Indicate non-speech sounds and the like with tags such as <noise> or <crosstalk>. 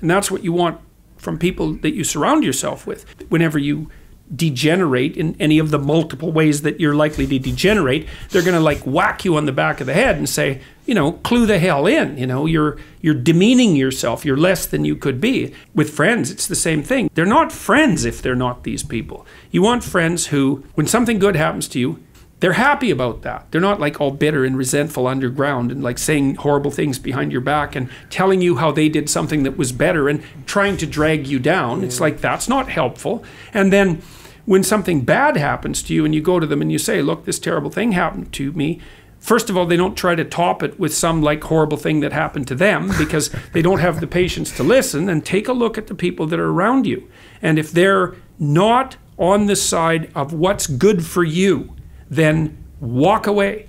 And that's what you want from people that you surround yourself with. Whenever you degenerate in any of the multiple ways that you're likely to degenerate, they're going to like whack you on the back of the head and say, you know, clue the hell in. You know, you're you're demeaning yourself. You're less than you could be. With friends, it's the same thing. They're not friends if they're not these people. You want friends who, when something good happens to you, they're happy about that. They're not like all bitter and resentful underground and like saying horrible things behind your back and telling you how they did something that was better and trying to drag you down. It's like that's not helpful. And then when something bad happens to you and you go to them and you say, Look, this terrible thing happened to me. First of all, they don't try to top it with some like horrible thing that happened to them <laughs> because they don't have the patience to listen and take a look at the people that are around you. And if they're not on the side of what's good for you, then walk away.